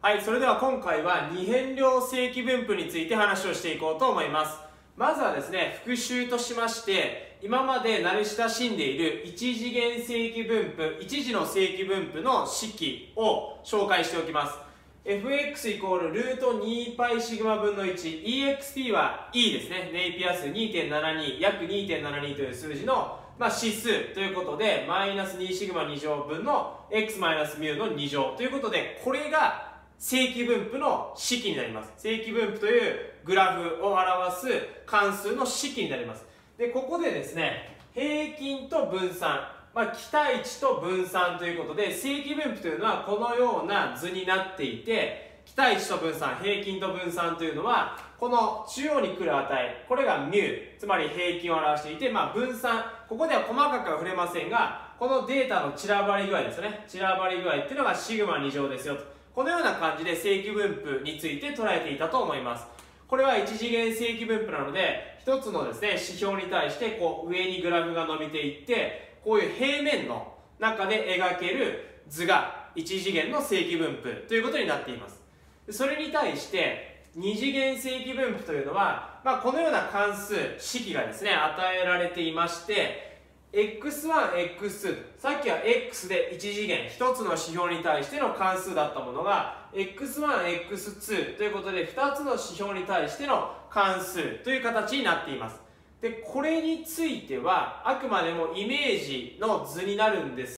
はい、それでは今回は二変量正規分布について話をしていこうと思います。まずはですね、復習としまして、今まで慣れ親しんでいる一次元正規分布、一次の正規分布の式を紹介しておきます。fx イコールルート 2π シグマ分の 1ext は e ですねネイピア数2.72約2.72という数字の、まあ、指数ということでマイナス2シグマ2乗分の x マイナスミュの2乗ということでこれが正規分布の式になります。正規分布というグラフを表す関数の式になります。で、ここでですね、平均と分散、まあ、期待値と分散ということで、正規分布というのはこのような図になっていて、期待値と分散、平均と分散というのは、この中央に来る値、これが μ、つまり平均を表していて、まあ、分散、ここでは細かくは触れませんが、このデータの散らばり具合ですね。散らばり具合っていうのがシグマ2乗ですよと。このような感じで正規分布について捉えていたと思います。これは一次元正規分布なので、一つのですね、指標に対してこう上にグラフが伸びていって、こういう平面の中で描ける図が一次元の正規分布ということになっています。それに対して、二次元正規分布というのは、まあ、このような関数、式がですね、与えられていまして、x1、x2 さっきは x で1次元1つの指標に対しての関数だったものが x1、x2 ということで2つの指標に対しての関数という形になっています。でこれについてはあくまでもイメージの図になるんです。